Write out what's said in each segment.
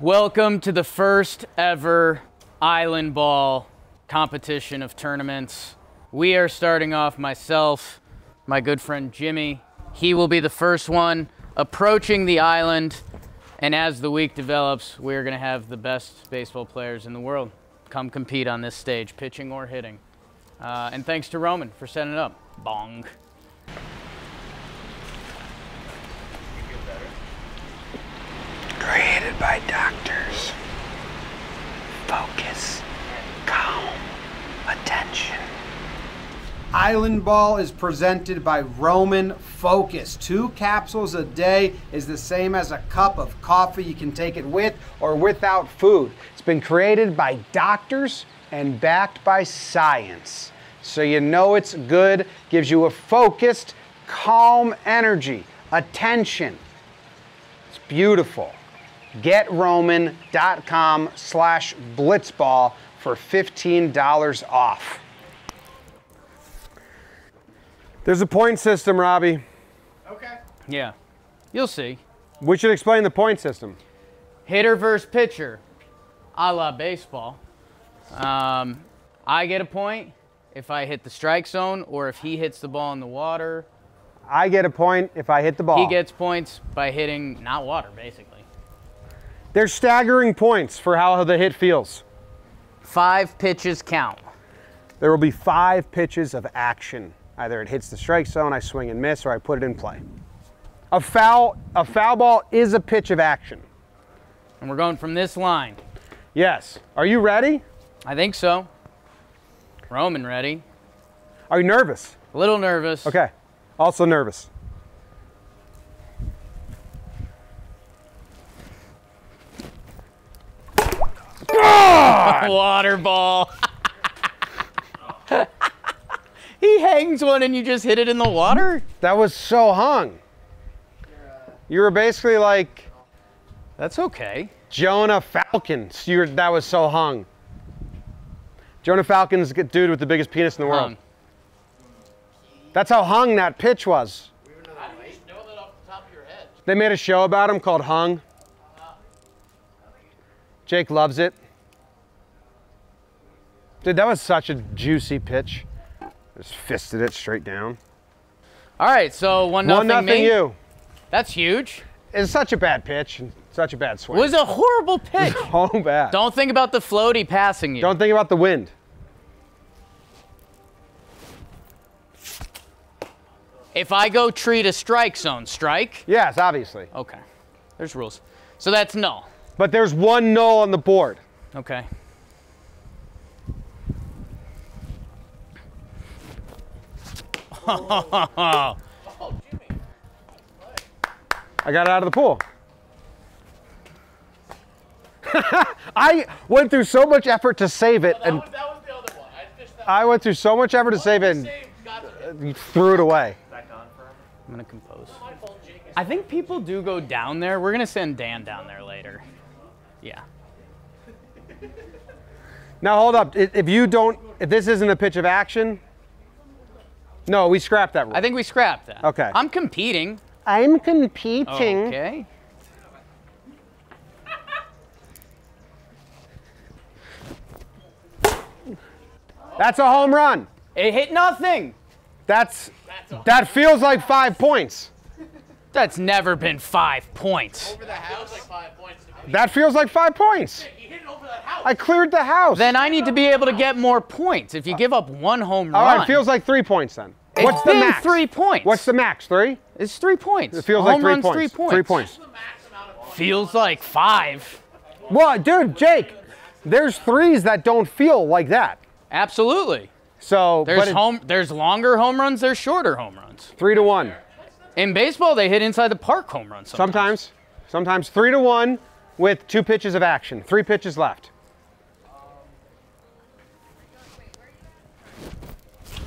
Welcome to the first ever Island Ball competition of tournaments. We are starting off myself, my good friend Jimmy. He will be the first one approaching the island. And as the week develops, we're going to have the best baseball players in the world come compete on this stage, pitching or hitting. Uh, and thanks to Roman for setting it up. Bong. By doctors. Focus. Calm. Attention. Island Ball is presented by Roman Focus. Two capsules a day is the same as a cup of coffee. You can take it with or without food. It's been created by doctors and backed by science. So you know it's good, gives you a focused, calm energy, attention. It's beautiful. GetRoman.com slash blitzball for $15 off. There's a point system, Robbie. Okay. Yeah, you'll see. We should explain the point system. hitter versus pitcher, a la baseball. Um, I get a point if I hit the strike zone or if he hits the ball in the water. I get a point if I hit the ball. He gets points by hitting not water, basically. There's staggering points for how the hit feels. Five pitches count. There will be five pitches of action. Either it hits the strike zone, I swing and miss, or I put it in play. A foul, a foul ball is a pitch of action. And we're going from this line. Yes. Are you ready? I think so. Roman ready. Are you nervous? A little nervous. Okay. Also nervous. Water ball. he hangs one and you just hit it in the water? That was so hung. You were basically like That's okay. Jonah Falcon. You were, that was so hung. Jonah Falcon's the dude with the biggest penis in the world. Hung. That's how hung that pitch was. They made a show about him called Hung. Jake loves it. Dude, that was such a juicy pitch. Just fisted it straight down. All right, so one One nothing nothing me. you. That's huge. It's such a bad pitch and such a bad swing. It was a horrible pitch. so bad. Don't think about the floaty passing you. Don't think about the wind. If I go treat a strike zone, strike? Yes, obviously. Okay. There's rules. So that's null. But there's one null on the board. Okay. I got it out of the pool. I went through so much effort to save it, and that was the other one. I fished that I went through so much effort to save it, and same. Got uh, you threw it away. Back on for him. I'm gonna compose. My fault, Jake. is- I think people do go down there. We're gonna send Dan down there later. Yeah. Now hold up. If you don't, if this isn't a pitch of action, no, we scrapped that rule. I think we scrapped that. Okay. I'm competing. I'm competing. Okay. That's a home run. It hit nothing. That's that feels like five points. That's never been five points. Over the house. like five points to me. That feels like five points. He hit it over that house. I cleared the house. Then I need to be able to get more points. If you give up one home All run, right, feels like three points then. It's What's the been max? three points. What's the max? Three? It's three points. It feels home like three run's points. three points. Three points. the max amount of. Feels like five. What, dude, Jake? There's threes that don't feel like that. Absolutely. So, There's but it- home. There's longer home runs. There's shorter home runs. three to one. In baseball, they hit inside the park home runs. Sometimes. Sometimes, sometimes three to one with two pitches of action. Three pitches left.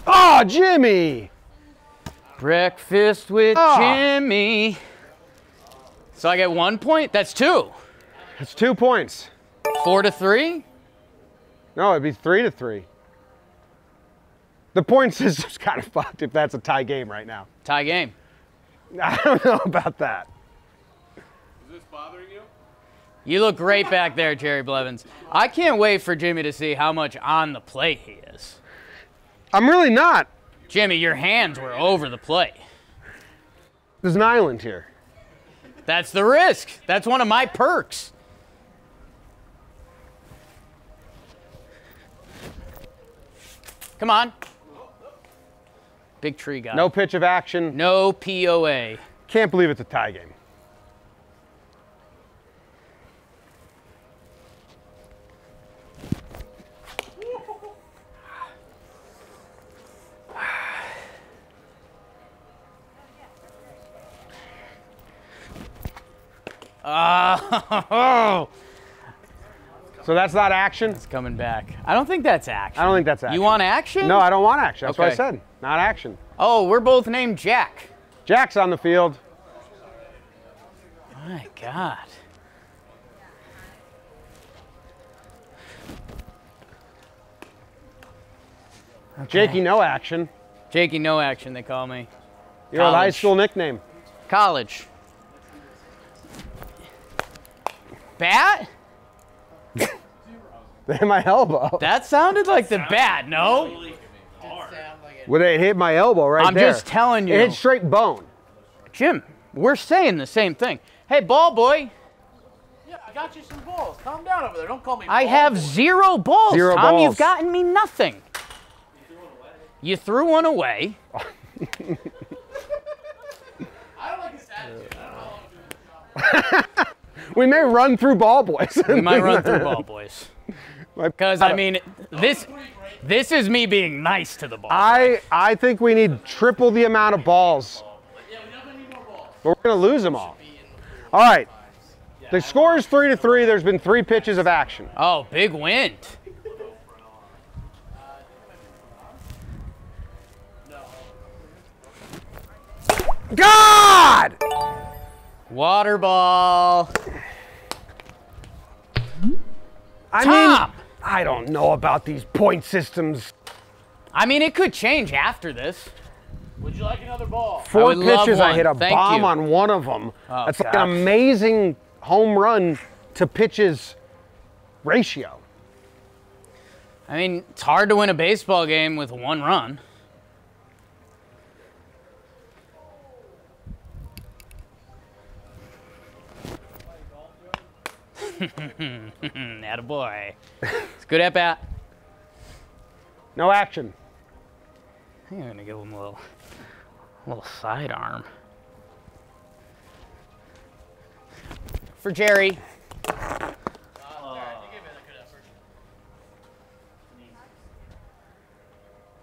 Oh, Jimmy! Breakfast with Ah. Jimmy. So I get one point. That's two. That's two points. Four to three. No, it'd be three to three. The point system's kind of fucked if that's a tie game right now. Tie game. I don't know about that. Is this bothering you? You look great back there, Jerry Blevins. I can't wait for Jimmy to see how much on the plate he is. I'm really not. Jimmy, your hands were over the plate. There's an island here. That's the risk. That's one of my perks. Come on. Big tree guy. No pitch of action. No POA. Can't believe it's a tie game. Oh, So that's not action? it's coming back. I don't think that's action. I don't think that's action. You want action? No, I don't want action. That's what I said. Not action. Oh, we're both named Jack. Jack's on the field. My God. Jakey, no action. Jakey, no action, they call me. Your high school nickname. College. Bat? They hit my elbow. That sounded like the bat, no? Well, they hit my elbow right I'm there. just telling you. It hit straight bone. Jim, we're saying the same thing. Hey, ball boy, Yeah, I got you some balls. Calm down over there. Don't call me. I have boy. zero balls. Zero Tom, balls. you've gotten me nothing. You threw one away. I don't like his attitude. We may run through ball boys. We might run through ball boys. Because I mean, this this is me being nice to the ball. I I think we need triple the amount of balls. Yeah, we definitely need more balls. But we're gonna lose them all. All right. The score is three to three. There's been three pitches of action. oh, big wind. God! Water ball. I Tom! mean, I don't know about these point systems. I mean, it could change after this. Would you like another ball? Four would love pitches, I hit a Thank bomb you. on one of them. Oh, That's like gosh. an amazing home run to pitches ratio. I mean, it's hard to win a baseball game with one run. Attaboy. It's good at bat. No action. I think I'm gonna give him a little, little sidearm. For Jerry.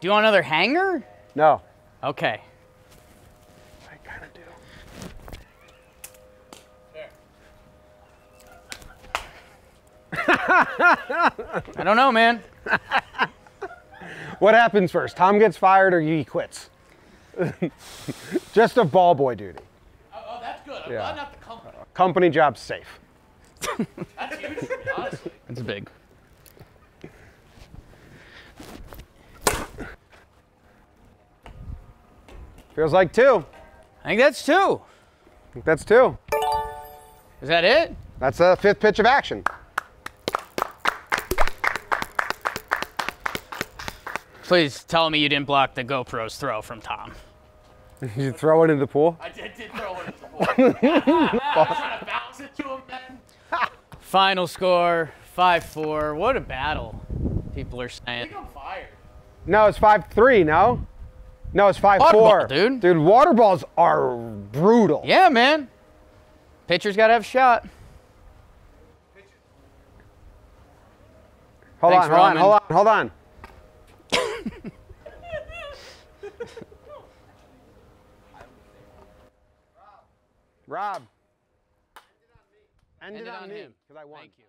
Do you want another hanger? No. Okay. I kind of do. I don't know, man. What happens first? Tom gets fired or he quits? Just a ball boy duty. Oh, oh, that's good. I'm Yeah. glad not the company. Company job's safe. That's huge for me, honestly. It's big. Feels like two. I think that's two. I think That's two. Is that it? That's a fifth pitch of action. Please tell me you didn't block the GoPro's throw from Tom. You throw it into the pool. I did, did throw it at the pool. I was trying to bounce it to him then. Final score 5 4. What a battle, people are I saying. think I'm fired. No, it's five three. No, no, it's five Water four. ball, dude. Dude, water balls are brutal. Yeah, man. Pitcher's got to have a shot. Hold Thanks, on, hold on, hold on, hold on. Rob. End it on me. Ended on him. Because I won. Thank you.